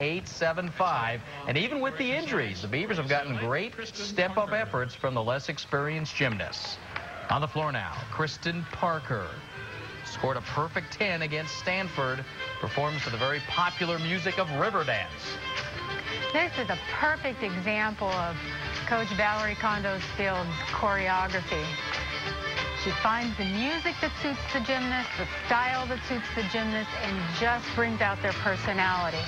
875. And even with the injuries, the Beavers have gotten great step-up efforts from the less experienced gymnasts. On the floor now, Kristin Parker scored a perfect 10 against Stanford, performs to the very popular music of Riverdance. This is a perfect example of Coach Valerie Kondos Field's choreography. She finds the music that suits the gymnast, the style that suits the gymnast, and just brings out their personality.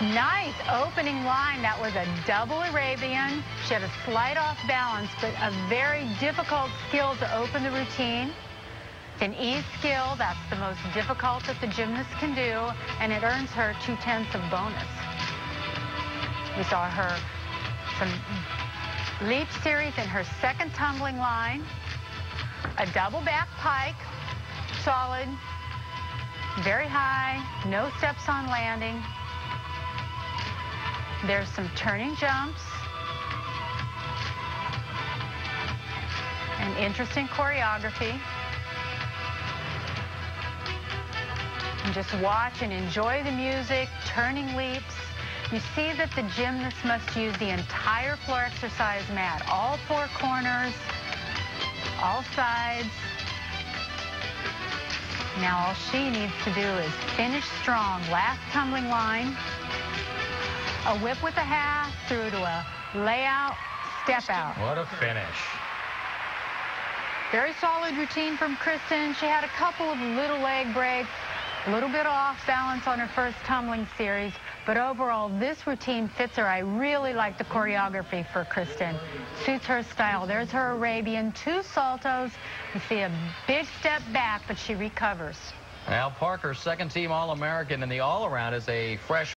Nice opening line. That was a double Arabian. She had a slight off balance, but a very difficult skill to open the routine. It's an E skill. That's the most difficult that the gymnast can do, and it earns her two-tenths of bonus. We saw her some leap series in her second tumbling line, a double back pike, solid, very high, no steps on landing. There's some turning jumps. An interesting choreography. And just watch and enjoy the music, turning leaps. You see that the gymnast must use the entire floor exercise mat, all four corners, all sides. Now all she needs to do is finish strong. Last tumbling line a whip with a half through to a layout, step out. What a finish. Very solid routine from Kristin. She had a couple of little leg breaks, a little bit off balance on her first tumbling series, but overall, this routine fits her. I really like the choreography for Kristin. Suits her style. There's her Arabian, two saltos. You see a big step back, but she recovers. Al Parker, second team All-American in the all-around, is a fresh